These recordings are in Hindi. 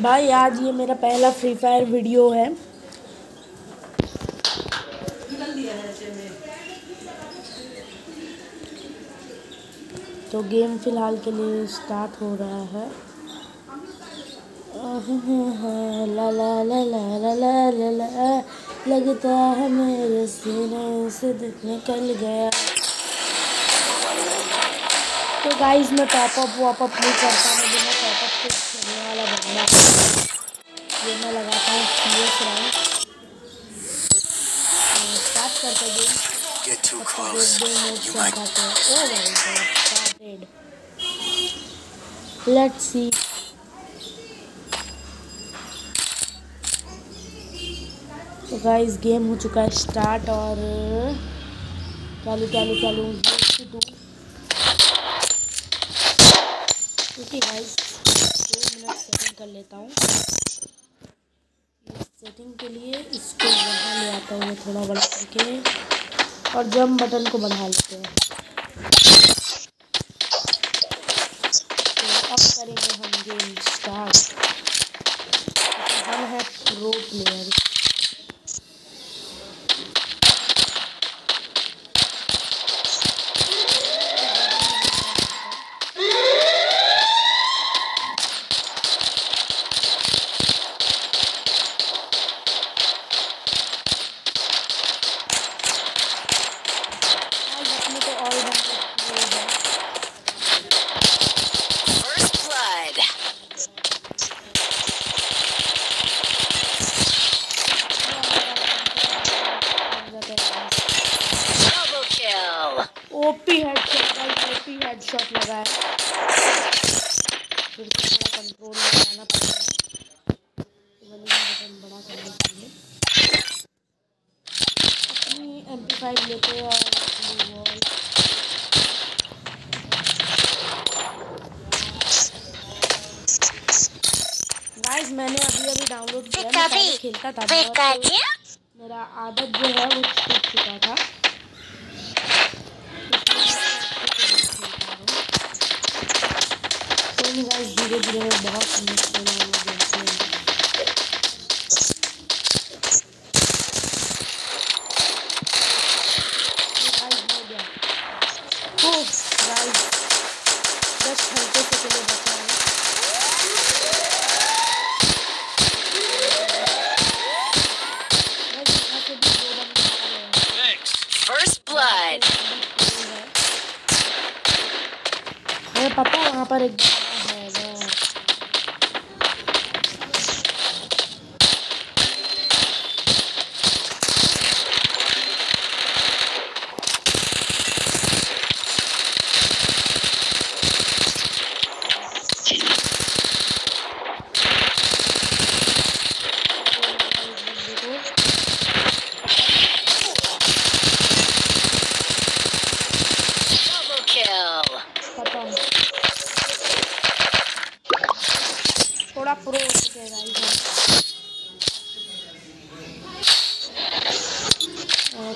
भाई, आज ये मेरा पहला फ्री फायर वीडियो है। तो गेम फ़िलहाल के लिए स्टार्ट हो रहा है। ला ला ला ला ला ला ला लगता है मेरे सीने से निकल गया। तो गाइस मैं टॉपअप वॉपअप नहीं करता मैं बिना टॉपअप के खेलने वाला बंदा ये मैं लगाता हूँ सी एस रैंक स्टार्ट करते गेम हैं। लेट्स सी तो गाइस गेम हो चुका है स्टार्ट और चालू चालू चालू। टू ओके गाइस दो मिनट सेटिंग कर लेता हूँ। सेटिंग के लिए इसको बढ़ा ले आता हूँ थोड़ा बड़ा करके। और जम बटन को बढ़ा लेते हैं। तो अब करेंगे हम गेम स्टार्ट हम है प्रो प्लेयर हेडशॉट लगा है। फिर से थोड़ा कंट्रोल में आना पड़ेगा वॉल्यूम बटन बड़ा करने के लिए अपनी एम पी फाइव लेते हैं और अपनी वॉल गाइस मैंने अभी अभी डाउनलोड किया। मैं खेलता था मेरा आदत जो है वो छूट चुका था। मालूम गाइस धीरे धीरे मैं बहुत मुश्किल हो पता वहाँ पर एक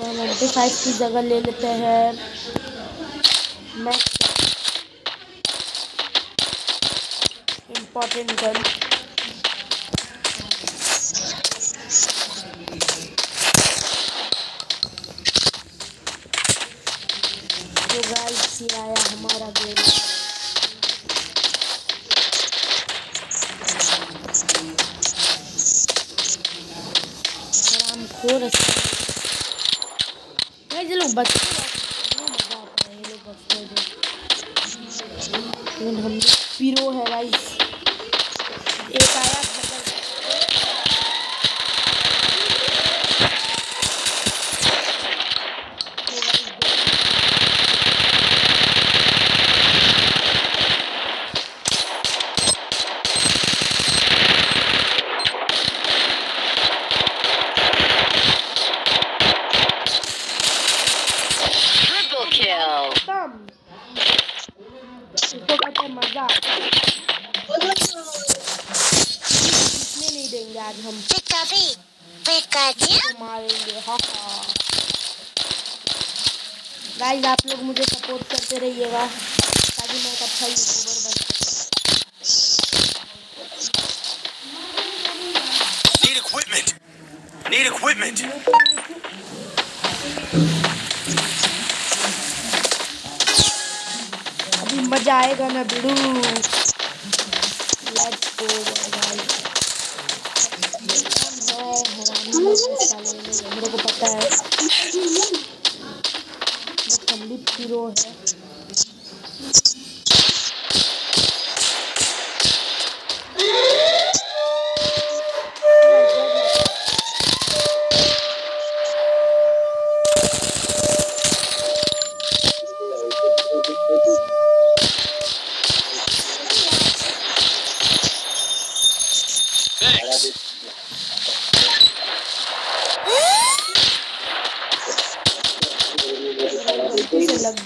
तो फाइव की जगह ले लेते हैं। मैक्स इम्पोर्टेंट गन तो गाइस ये आया हमारा गेम खोर भाई ये लोग बचते मज़ा आता है ये लोग बचते हैं पीरो है गाइस मज़ा नहीं देंगे आज हम मारेंगे गाइस आप लोग मुझे सपोर्ट करते रहिएगा ताकि मैं एक अच्छा यूट्यूबर बन सकूँ। मज़ा आएगा ना बिड़ू। लेट्स गो हम लोग को पता है। हीरो है।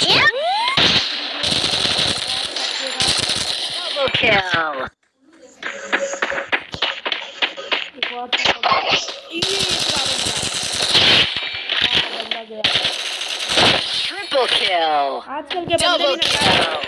Double kill. Triple kill. Double kill.